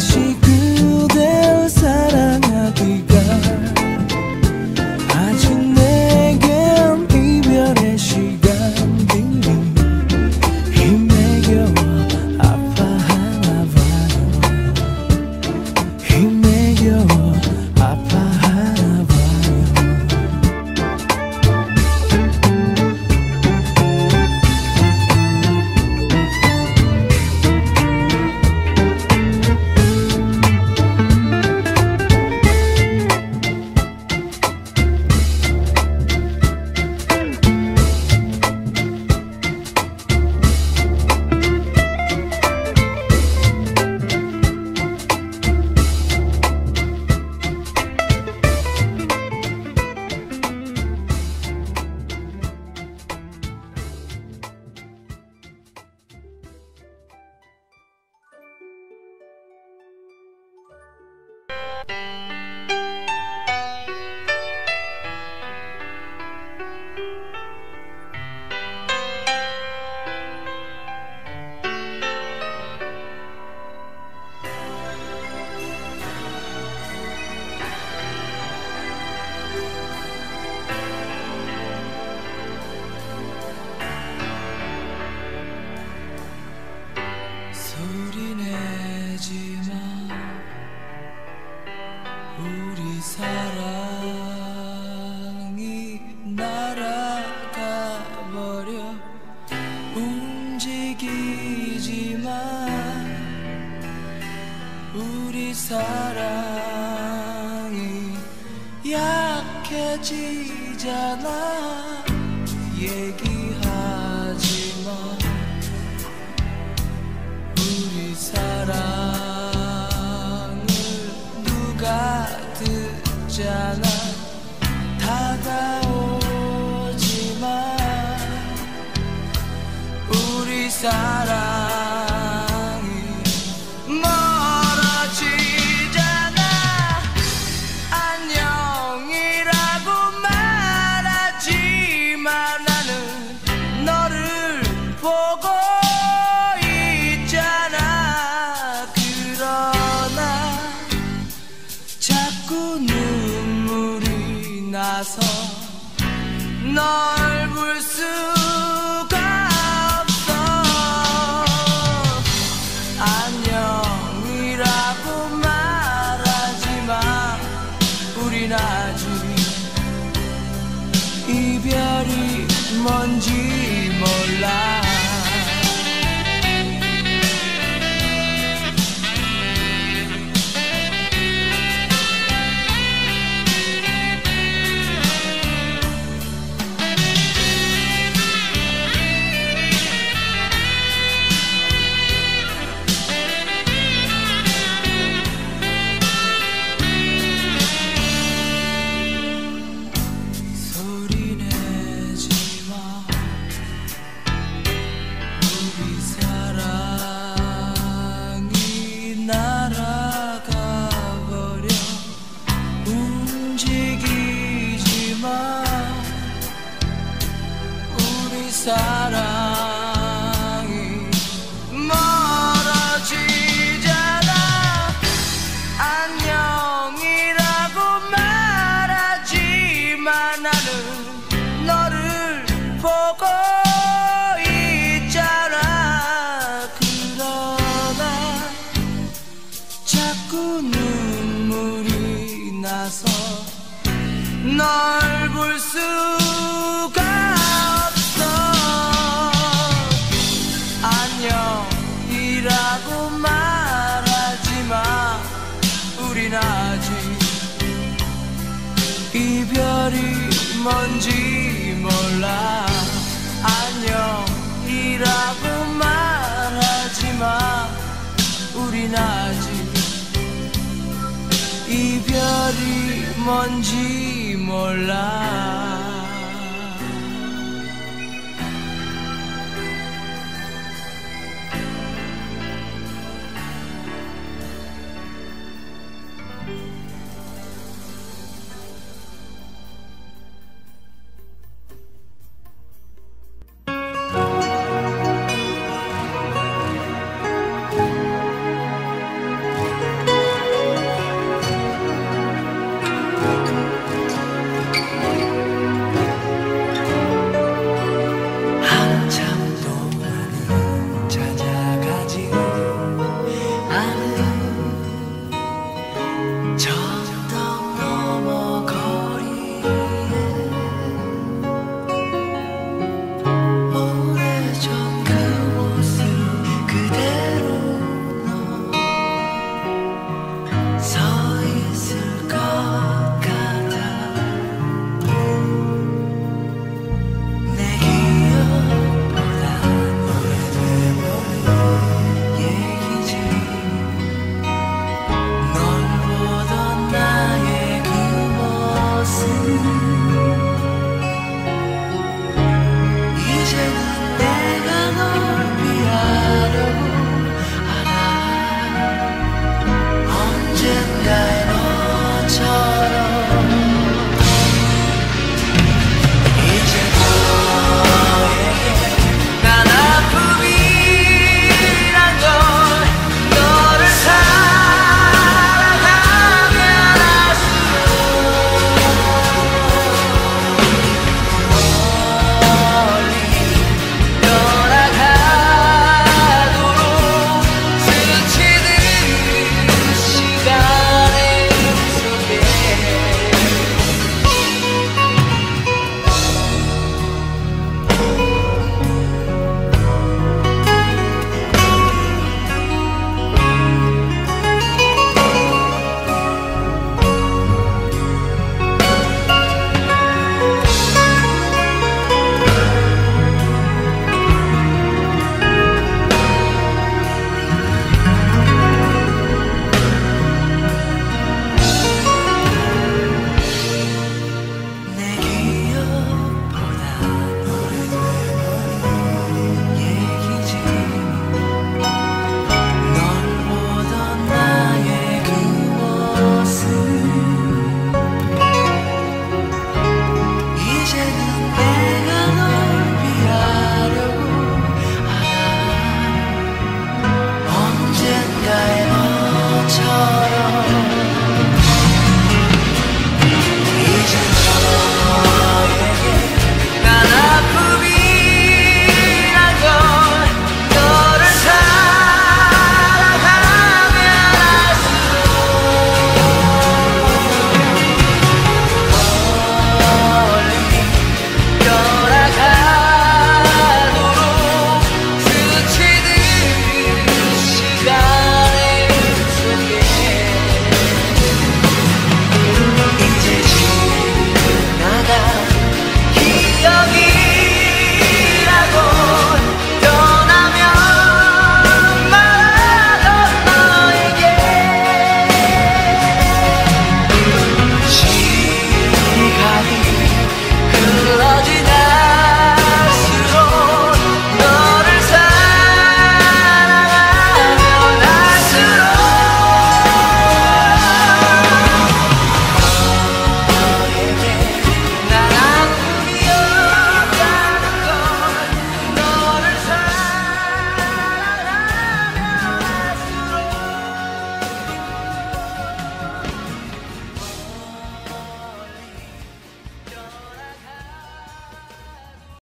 しく 아니잖아. 얘기하지 마 우리 사랑을 누가 듣잖아. 다가오지 마 우리 사랑 나서 널 볼 수가 없어. 안녕이라고 말하지만 우린 아직 이별이 뭔지 널볼 수가 없어. 안녕이라고 말하지마. 우린 아직 이별이 뭔지 몰라. 안녕이라고 말하지마. 우린 아직 이별이 뭔지 몰라